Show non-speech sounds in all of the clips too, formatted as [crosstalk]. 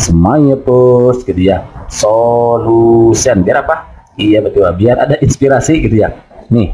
semuanya post gitu ya solution biar apa iya betul biar ada inspirasi gitu ya nih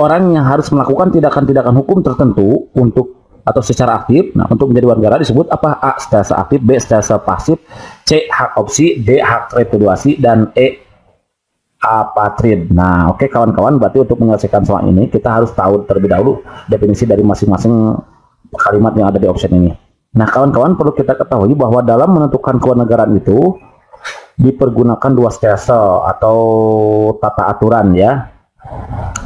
orang yang harus melakukan tindakan-tindakan hukum tertentu untuk atau secara aktif. Nah, untuk menjadi warga negara disebut apa? A. Secara aktif, B. Secara pasif, C. Hak opsi, D. Hak repudiasi, dan E. Apatrid. Nah, oke okay, kawan-kawan, berarti untuk menyelesaikan soal ini kita harus tahu terlebih dahulu definisi dari masing-masing kalimat yang ada di option ini. Nah, kawan-kawan perlu kita ketahui bahwa dalam menentukan kewarganegaraan itu dipergunakan dua stase atau tata aturan ya.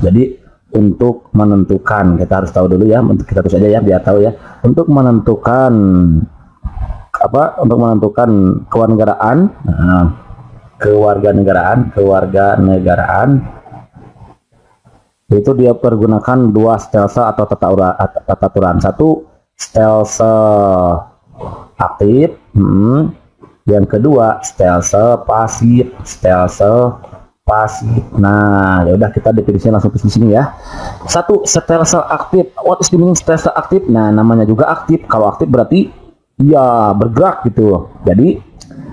Jadi untuk menentukan kita harus tahu dulu ya. Untuk kita tulis aja ya biar tahu ya. Untuk menentukan apa untuk menentukan kewarganegaraan nah, kewarganegaraan kewarganegaraan itu dia pergunakan dua stelse atau tata aturan. Satu stelse aktif hmm. yang kedua stelse pasif stelse pasif. Nah, ya udah kita definisinya langsung ke sini ya. Satu, sel aktif. What is the meaning sel aktif? Nah, namanya juga aktif. Kalau aktif berarti ya bergerak gitu. Jadi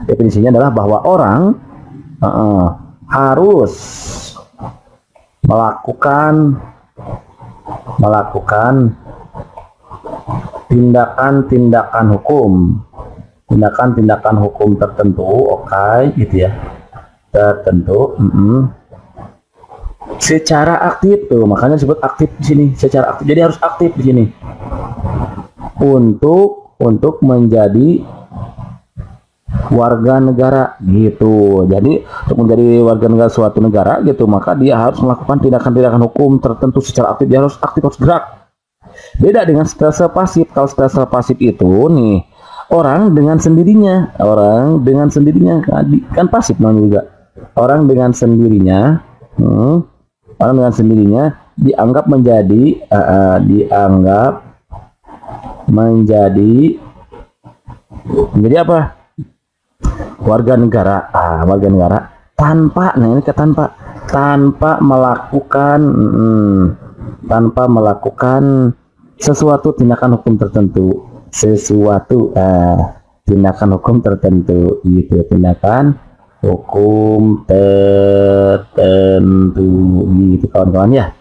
definisinya adalah bahwa orang uh, uh, harus melakukan melakukan tindakan-tindakan hukum. Tindakan-tindakan hukum tertentu oke okay, gitu ya. Tertentu mm -hmm. secara aktif tuh makanya disebut aktif di sini. Secara aktif jadi harus aktif di sini. Untuk untuk menjadi warga negara gitu. Jadi untuk menjadi warga negara suatu negara gitu maka dia harus melakukan tindakan-tindakan hukum tertentu secara aktif. Dia harus aktif harus gerak beda dengan stase pasif. Kalau stase pasif itu nih orang dengan sendirinya. Orang dengan sendirinya. Kan, kan pasif namanya juga. Orang dengan sendirinya hmm, orang dengan sendirinya dianggap menjadi uh, uh, dianggap menjadi menjadi apa? Warga negara. Ah, warga negara. Tanpa nah ini ke tanpa. Tanpa melakukan hmm, tanpa melakukan sesuatu tindakan hukum tertentu. Sesuatu uh, tindakan hukum tertentu. Gitu tindakan hukum tertentu. Gitu kawan-kawan ya.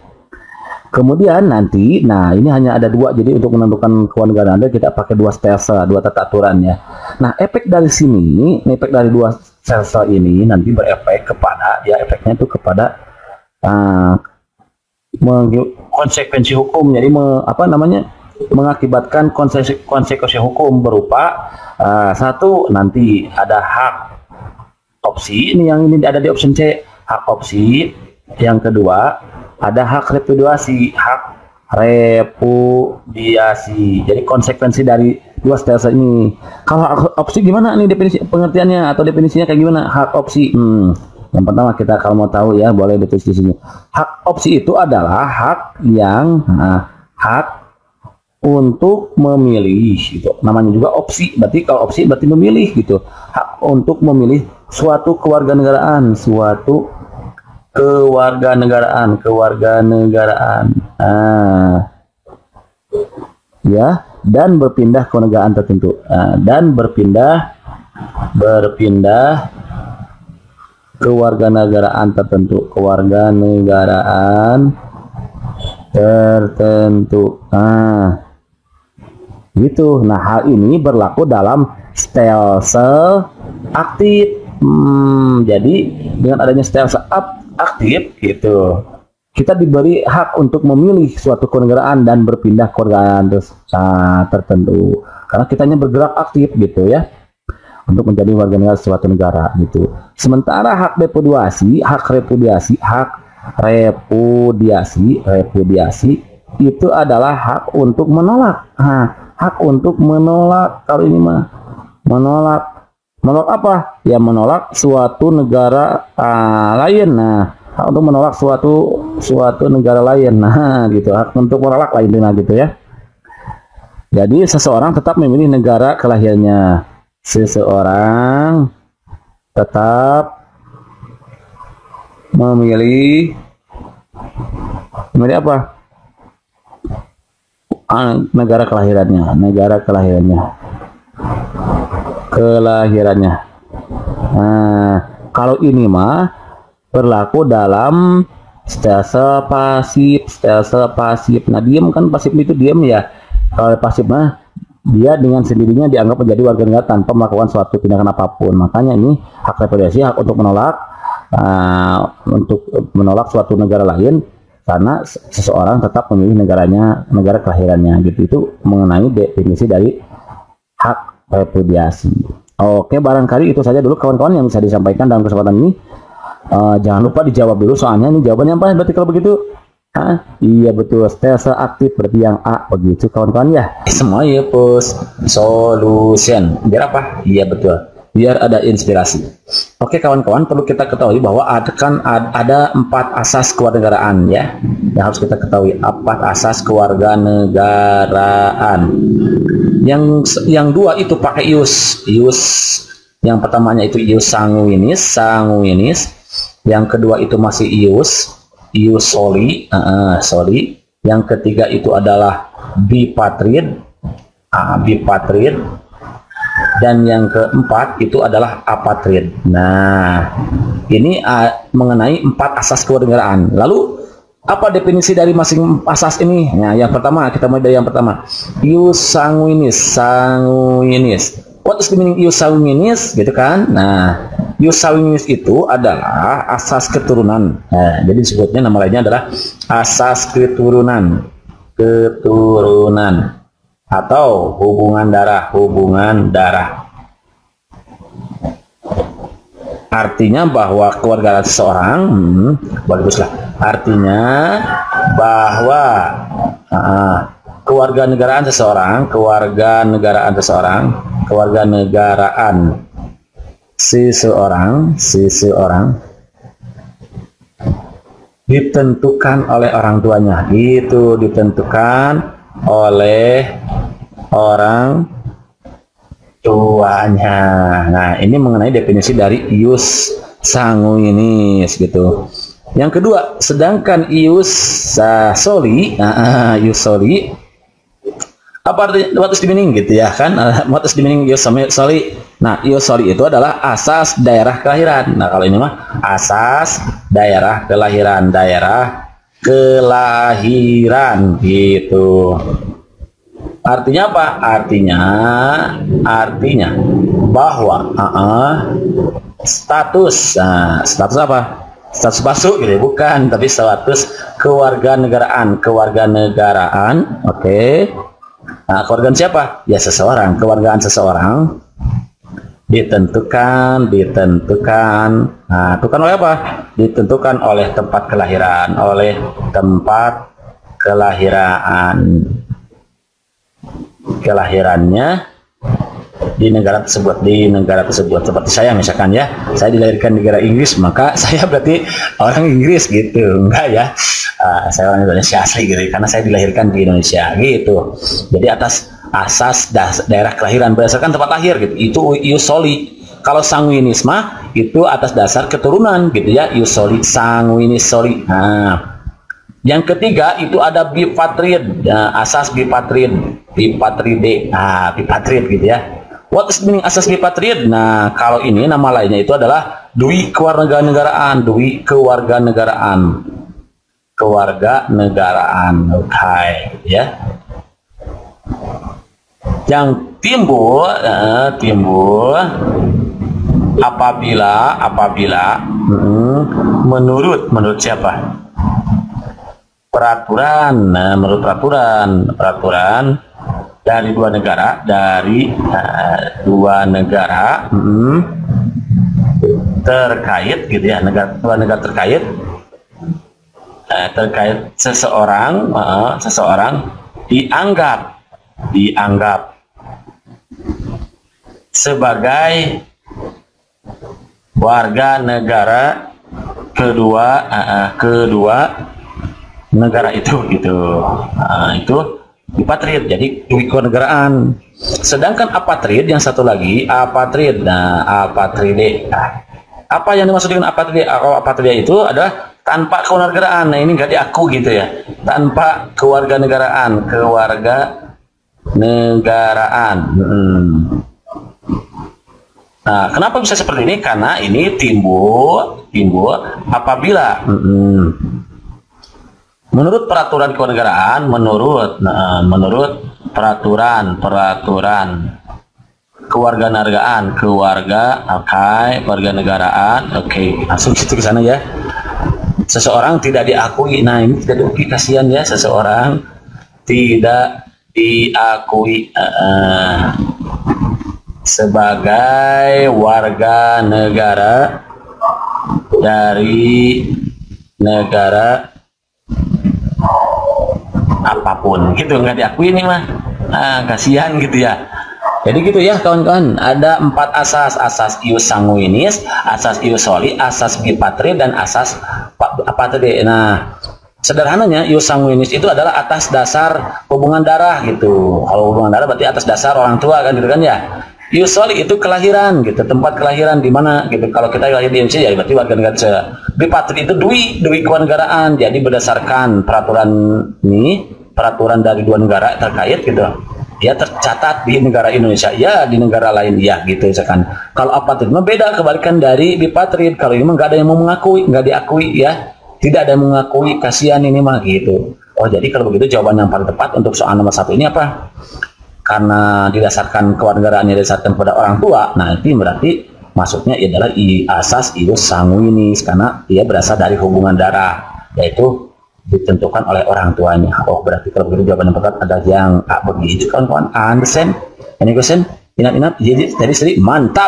Kemudian nanti nah ini hanya ada dua. Jadi untuk menentukan kewarganegaraan Anda kita pakai dua stelse dua tata aturan ya. Nah efek dari sini efek dari dua stelse ini nanti berefek kepada ya efeknya itu kepada uh, konsekuensi hukum. Jadi me, apa namanya? mengakibatkan konsekuensi, konsekuensi hukum berupa uh, satu nanti ada hak opsi. Ini yang ini ada di option C hak opsi. Yang kedua ada hak repudiasi hak repudiasi. Jadi konsekuensi dari dua stelse ini. Kalau opsi gimana nih definisi pengertiannya atau definisinya kayak gimana? Hak opsi hmm. Yang pertama kita kalau mau tahu ya boleh ditulis di sini hak opsi itu adalah hak yang nah, hak untuk memilih gitu namanya juga opsi berarti kalau opsi berarti memilih gitu hak untuk memilih suatu kewarganegaraan, suatu kewarganegaraan, kewarganegaraan. Ah. Ya, dan berpindah ke negara tertentu. Ah, dan berpindah berpindah kewarganegaraan tertentu, kewarganegaraan tertentu. Ah. Gitu. Nah, hal ini berlaku dalam stelsel aktif Hmm, jadi dengan adanya stelsel aktif gitu, kita diberi hak untuk memilih suatu kenegaraan dan berpindah ke uh, tertentu. Karena kitanya bergerak aktif gitu ya untuk menjadi warga negara suatu negara gitu. Sementara hak repudiasi, hak repudiasi, hak repudiasi, repudiasi itu adalah hak untuk menolak. Nah, hak untuk menolak. Kalau ini mah menolak. Menolak apa? Ya menolak suatu negara uh, lain. Nah hak untuk menolak suatu suatu negara lain. Nah [laughs] gitu. Hak untuk menolak lainnya gitu ya. Jadi seseorang tetap memilih negara kelahirannya seseorang tetap memilih memilih apa ah, negara kelahirannya negara kelahirannya kelahirannya. Nah, kalau ini mah berlaku dalam stase pasif, stase pasif. Nah, diam kan pasif itu diam ya. Kalau pasif mah dia dengan sendirinya dianggap menjadi warga negara tanpa melakukan suatu tindakan apa pun. Makanya ini hak repatriasi hak untuk menolak uh, untuk menolak suatu negara lain karena seseorang tetap memilih negaranya negara kelahirannya gitu itu mengenai definisi dari hak repatriasi. Oke, barangkali itu saja dulu kawan-kawan yang bisa disampaikan dalam kesempatan ini. Uh, jangan lupa dijawab dulu soalnya ini jawabannya apa berarti kalau begitu Hah? Iya betul, stelse aktif berarti yang A begitu kawan-kawan ya. Semua ya pos solution. Biar apa? Iya betul. Biar ada inspirasi. Oke kawan-kawan, perlu kita ketahui bahwa ada kan ada empat asas kewarganegaraan ya. Yang harus kita ketahui empat asas kewarganegaraan. Yang yang dua itu pakai ius, ius. Yang pertamanya itu ius sanguinis, sanguinis. Yang kedua itu masih ius, ius soli, uh, soli. Yang ketiga itu adalah bipatrid, uh, bipatrid. Dan yang keempat itu adalah apatrid. Nah, ini uh, mengenai empat asas kewarganegaraan. Lalu apa definisi dari masing asas ini? Nah, yang pertama kita mulai dari yang pertama. Ius sanguinis, sanguinis. What is the meaning ius sanguinis? Gitu kan? Nah, Yusawinis itu adalah asas keturunan. Nah, jadi disebutnya nama lainnya adalah asas keturunan. Keturunan atau hubungan darah, hubungan darah. Artinya bahwa keluarga seseorang, hmm, baguslah. Artinya bahwa uh, keluarga negaraan seseorang, keluarga negaraan seseorang, keluarga negaraan seseorang, seseorang ditentukan oleh orang tuanya. Itu ditentukan oleh orang tuanya. Nah, ini mengenai definisi dari ius sanguinis gitu. Yang kedua, sedangkan ius soli, nah, ius soli apa artinya what is gitu ya kan what is meaning ius soli Nah, Iosori itu adalah asas daerah kelahiran. Nah, kalau ini mah asas daerah kelahiran, daerah kelahiran gitu. Artinya apa? Artinya artinya bahwa uh -uh, status nah, status apa? Status masuk gitu bukan, tapi status kewarganegaraan, kewarganegaraan. Oke. Okay. Nah, keluargaan siapa? Ya seseorang, kewargaan seseorang. Ditentukan ditentukan. Nah itu kan oleh apa? Ditentukan oleh tempat kelahiran oleh tempat kelahiran. Kelahirannya di negara tersebut di negara tersebut. Seperti saya misalkan ya saya dilahirkan di negara Inggris maka [laughs] saya berarti orang Inggris gitu. Enggak ya. Uh, saya orang Indonesia asli gitu karena saya dilahirkan di Indonesia gitu. Jadi atas asas daerah kelahiran berdasarkan tempat lahir gitu. Itu iusoli kalau sanguinisme itu atas dasar keturunan gitu ya iusoli sanguinis soli. Nah yang ketiga itu ada bipatrid nah, asas bipatrid bipatride nah bipatrid gitu ya what is meaning asas bipatrid nah kalau ini nama lainnya itu adalah dui kewarganegaraan dui kewarganegaraan. Kewarganegaraan oke okay, ya. Yang timbul uh, timbul apabila apabila hmm, menurut menurut siapa? Peraturan nah, menurut peraturan peraturan dari dua negara dari uh, dua negara hmm, terkait gitu ya negara dua negara terkait uh, terkait seseorang uh, seseorang dianggap dianggap sebagai warga negara kedua uh, kedua negara itu gitu. Uh, itu dipatrid jadi negaraan sedangkan apatrid yang satu lagi apatrid nah apatride apa yang dimaksud dengan apatride atau apatride itu adalah tanpa kewarganegaraan. Nah ini enggak diaku gitu ya. Tanpa kewarganegaraan kewarga negaraan hmm. Nah, kenapa bisa seperti ini? Karena ini timbul timbul apabila mm, menurut peraturan kewarganegaraan, menurut nah, menurut peraturan peraturan kewarganegaraan, keluarga, oke, okay, kewarganegaraan, oke, okay. langsung situ ke sana ya. Seseorang tidak diakui, nah ini tidak diakui kasihan ya seseorang tidak diakui. Uh, sebagai warga negara dari negara apa pun. Gitu nggak diakui nih mah. Ah, kasihan gitu ya. Jadi gitu ya kawan-kawan. Ada empat asas. Asas ius sanguinis asas ius soli asas bipatri dan asas apa tadi? Nah sederhananya ius sanguinis itu adalah atas dasar hubungan darah gitu. Kalau hubungan darah berarti atas dasar orang tua kan gitu kan ya? Yusoli itu kelahiran gitu, tempat kelahiran di mana gitu. Kalau kita lahir di Indonesia ya berarti warga negara Bipatri itu dui, dui kewarganegaraan. Jadi berdasarkan peraturan ini, peraturan dari dua negara terkait gitu. Ya tercatat di negara Indonesia, ya di negara lain ya gitu misalkan. Kalau apatrid beda kebalikan dari bipatrid. Kalau ini nggak ada yang mau mengakui, nggak diakui ya. Tidak ada yang mengakui, kasihan ini mah gitu. Oh jadi kalau begitu jawaban yang paling tepat untuk soal nomor satu ini apa? karena didasarkan kewarganegaraan yang didasarkan pada orang tua, nah itu berarti masuknya adalah i asas ius sanguinis karena dia berasal dari hubungan darah, yaitu ditentukan oleh orang tuanya. Oh berarti kalau begitu jawaban yang tepat ada yang A begitu kawan-kawan. Understand? Any question? Ingat-ingat, jadi, jadi mantap.